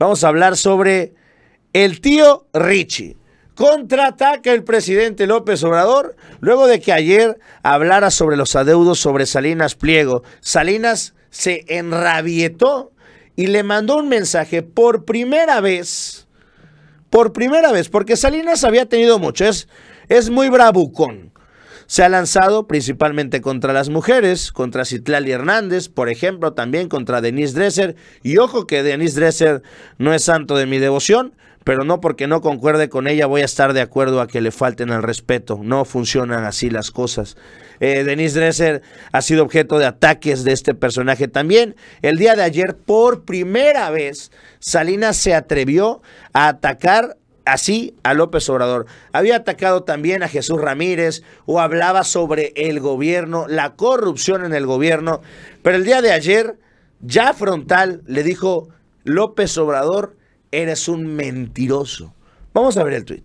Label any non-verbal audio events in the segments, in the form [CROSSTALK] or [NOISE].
Vamos a hablar sobre el tío Richie. Contraataca el presidente López Obrador luego de que ayer hablara sobre los adeudos sobre Salinas Pliego. Salinas se enrabietó y le mandó un mensaje por primera vez. Por primera vez, porque Salinas había tenido mucho, es, es muy bravucón. Se ha lanzado principalmente contra las mujeres, contra Citlali Hernández, por ejemplo, también contra Denise Dresser. Y ojo que Denise Dresser no es santo de mi devoción, pero no porque no concuerde con ella voy a estar de acuerdo a que le falten al respeto. No funcionan así las cosas. Eh, Denise Dresser ha sido objeto de ataques de este personaje también. El día de ayer, por primera vez, Salinas se atrevió a atacar así a López Obrador. Había atacado también a Jesús Ramírez o hablaba sobre el gobierno, la corrupción en el gobierno. Pero el día de ayer, ya frontal, le dijo, López Obrador, eres un mentiroso. Vamos a ver el tweet.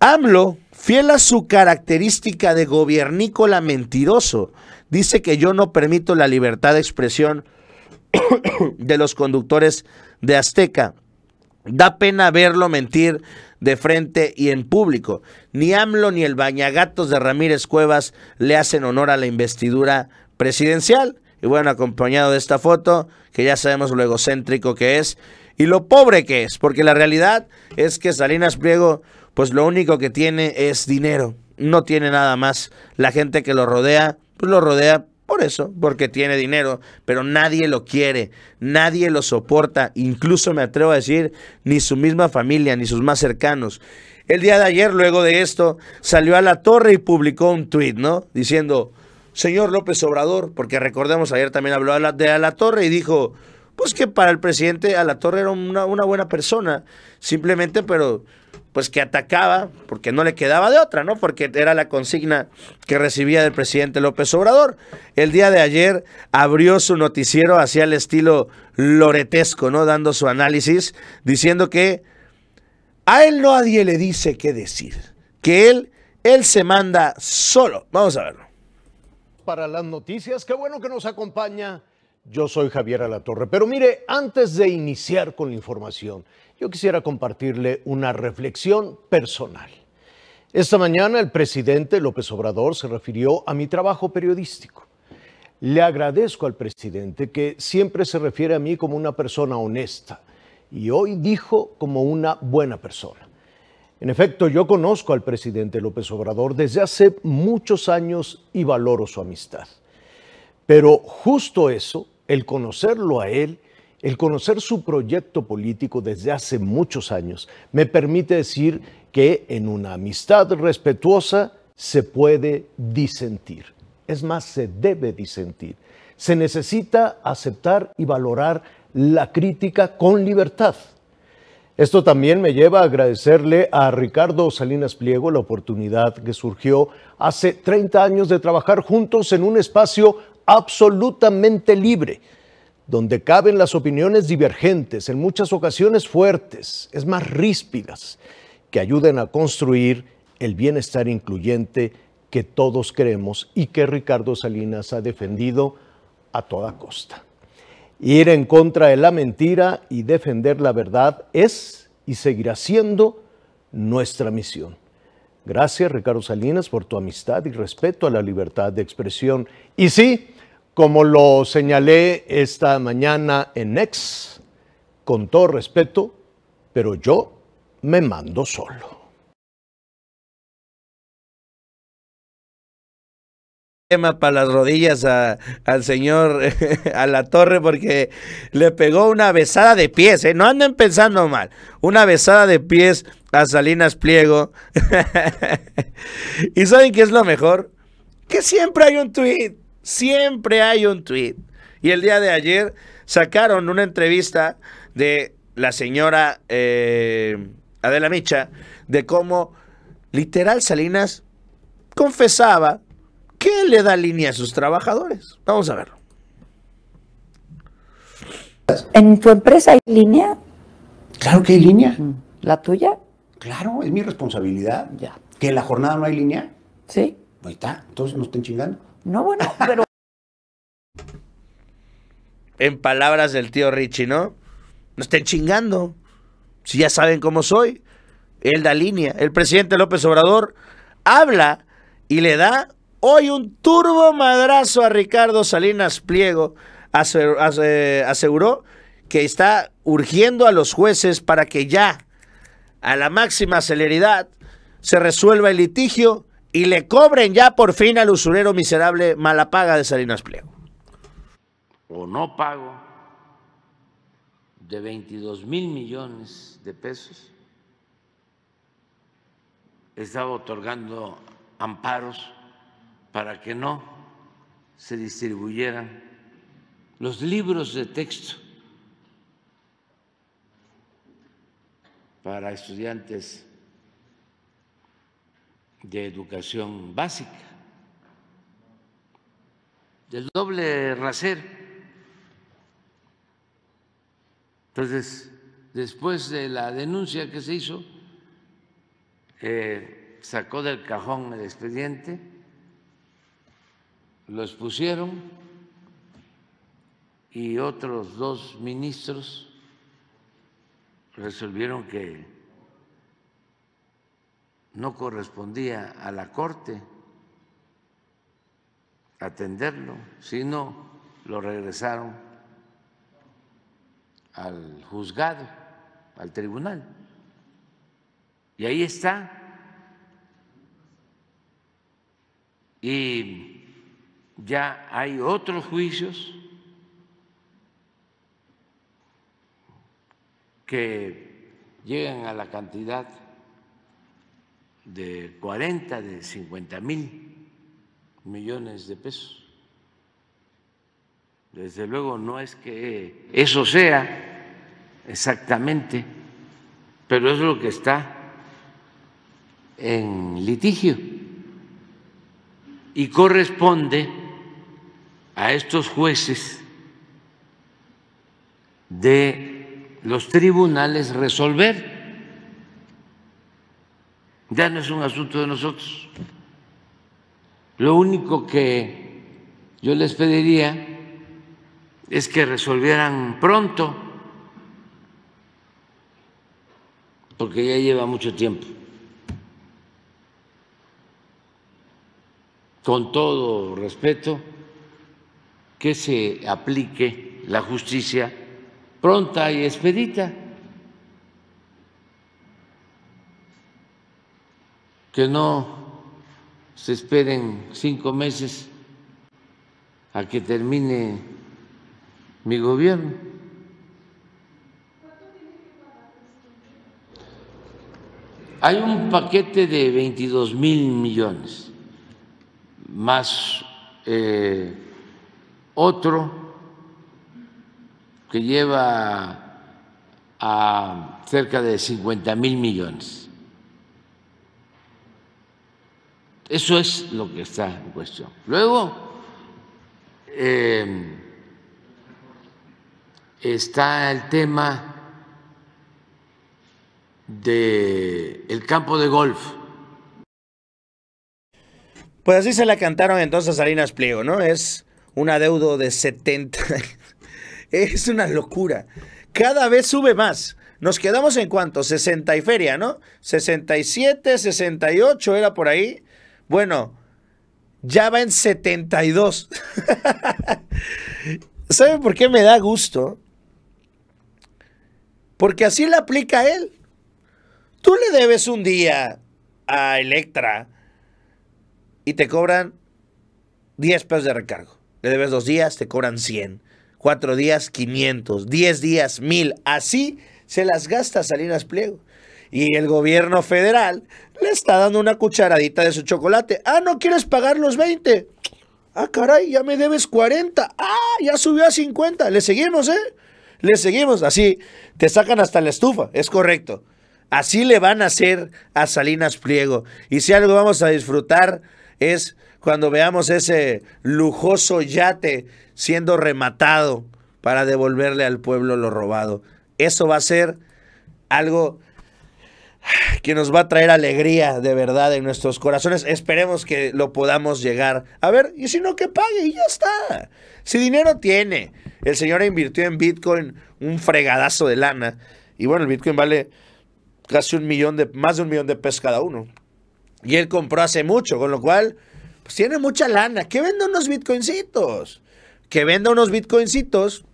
AMLO, fiel a su característica de gobiernícola mentiroso, dice que yo no permito la libertad de expresión [COUGHS] de los conductores de Azteca. Da pena verlo mentir de frente y en público. Ni AMLO ni el bañagatos de Ramírez Cuevas le hacen honor a la investidura presidencial. Y bueno, acompañado de esta foto, que ya sabemos lo egocéntrico que es y lo pobre que es, porque la realidad es que Salinas Pliego, pues lo único que tiene es dinero, no tiene nada más. La gente que lo rodea, pues lo rodea por eso, porque tiene dinero, pero nadie lo quiere, nadie lo soporta, incluso me atrevo a decir, ni su misma familia, ni sus más cercanos. El día de ayer, luego de esto, salió a la torre y publicó un tuit, ¿no? Diciendo, señor López Obrador, porque recordemos, ayer también habló de a la torre y dijo, pues que para el presidente a la torre era una, una buena persona, simplemente, pero pues que atacaba, porque no le quedaba de otra, ¿no? Porque era la consigna que recibía del presidente López Obrador. El día de ayer abrió su noticiero hacia el estilo loretesco, ¿no? Dando su análisis, diciendo que a él nadie le dice qué decir, que él, él se manda solo. Vamos a verlo. Para las noticias, qué bueno que nos acompaña. Yo soy Javier Alatorre, pero mire, antes de iniciar con la información, yo quisiera compartirle una reflexión personal. Esta mañana el presidente López Obrador se refirió a mi trabajo periodístico. Le agradezco al presidente que siempre se refiere a mí como una persona honesta y hoy dijo como una buena persona. En efecto, yo conozco al presidente López Obrador desde hace muchos años y valoro su amistad. Pero justo eso, el conocerlo a él, el conocer su proyecto político desde hace muchos años me permite decir que en una amistad respetuosa se puede disentir. Es más, se debe disentir. Se necesita aceptar y valorar la crítica con libertad. Esto también me lleva a agradecerle a Ricardo Salinas Pliego la oportunidad que surgió hace 30 años de trabajar juntos en un espacio absolutamente libre donde caben las opiniones divergentes, en muchas ocasiones fuertes, es más ríspidas, que ayuden a construir el bienestar incluyente que todos queremos y que Ricardo Salinas ha defendido a toda costa. Ir en contra de la mentira y defender la verdad es y seguirá siendo nuestra misión. Gracias Ricardo Salinas por tu amistad y respeto a la libertad de expresión. Y sí, como lo señalé esta mañana en Next, con todo respeto, pero yo me mando solo. Tema para las rodillas al señor, [LAUGHS] a la torre, porque le pegó una besada de pies, ¿eh? no anden pensando mal, una besada de pies a Salinas Pliego. [LAUGHS] ¿Y saben qué es lo mejor? Que siempre hay un tweet Siempre hay un tweet. Y el día de ayer sacaron una entrevista de la señora eh, Adela Micha de cómo literal Salinas confesaba que le da línea a sus trabajadores. Vamos a verlo. ¿En tu empresa hay línea? Claro que hay línea. ¿La tuya? Claro, es mi responsabilidad. Ya. ¿Que en la jornada no hay línea? Sí. Ahí está, entonces no estén chingando. No, bueno, pero En palabras del tío Richie, ¿no? No estén chingando. Si ya saben cómo soy. Él da línea. El presidente López Obrador habla y le da hoy un turbo madrazo a Ricardo Salinas Pliego. Aseguró, que está urgiendo a los jueces para que ya, a la máxima celeridad, se resuelva el litigio y le cobren ya por fin al usurero miserable Malapaga de Salinas Pliego. O no pago de 22 mil millones de pesos. Estaba otorgando amparos para que no se distribuyeran los libros de texto para estudiantes de educación básica, del doble rasero. Entonces, después de la denuncia que se hizo, eh, sacó del cajón el expediente, lo expusieron y otros dos ministros resolvieron que no correspondía a la Corte atenderlo, sino lo regresaron al juzgado, al tribunal. Y ahí está. Y ya hay otros juicios que llegan a la cantidad de 40, de 50 mil millones de pesos. Desde luego no es que eso sea exactamente, pero es lo que está en litigio y corresponde a estos jueces de los tribunales resolver ya no es un asunto de nosotros. Lo único que yo les pediría es que resolvieran pronto, porque ya lleva mucho tiempo. Con todo respeto, que se aplique la justicia pronta y expedita. Que no se esperen cinco meses a que termine mi gobierno. Hay un paquete de 22 mil millones, más eh, otro que lleva a cerca de 50 mil millones. Eso es lo que está en cuestión. Luego eh, está el tema del el campo de golf. Pues así se la cantaron entonces a Salinas Pliego, ¿no? Es un adeudo de 70. [LAUGHS] es una locura. Cada vez sube más. Nos quedamos en cuánto? 60 y feria, ¿no? 67, 68 era por ahí. Bueno, ya va en 72. [LAUGHS] ¿Saben por qué me da gusto? Porque así le aplica él. Tú le debes un día a Electra y te cobran 10 pesos de recargo. Le debes dos días, te cobran 100. Cuatro días, 500. Diez días, 1000. Así se las gasta Salinas Pliego. Y el gobierno federal le está dando una cucharadita de su chocolate. Ah, ¿no quieres pagar los 20? Ah, caray, ya me debes 40. Ah, ya subió a 50. Le seguimos, ¿eh? Le seguimos. Así, te sacan hasta la estufa. Es correcto. Así le van a hacer a Salinas Pliego. Y si algo vamos a disfrutar es cuando veamos ese lujoso yate siendo rematado para devolverle al pueblo lo robado. Eso va a ser algo que nos va a traer alegría de verdad en nuestros corazones. Esperemos que lo podamos llegar a ver. Y si no, que pague y ya está. Si dinero tiene, el señor invirtió en Bitcoin un fregadazo de lana. Y bueno, el Bitcoin vale casi un millón de, más de un millón de pesos cada uno. Y él compró hace mucho, con lo cual, pues tiene mucha lana. Que venda unos bitcoincitos. Que venda unos bitcoincitos.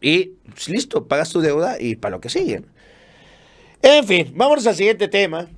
Y pues, listo, pagas tu deuda y para lo que sigue. En fin, vámonos al siguiente tema.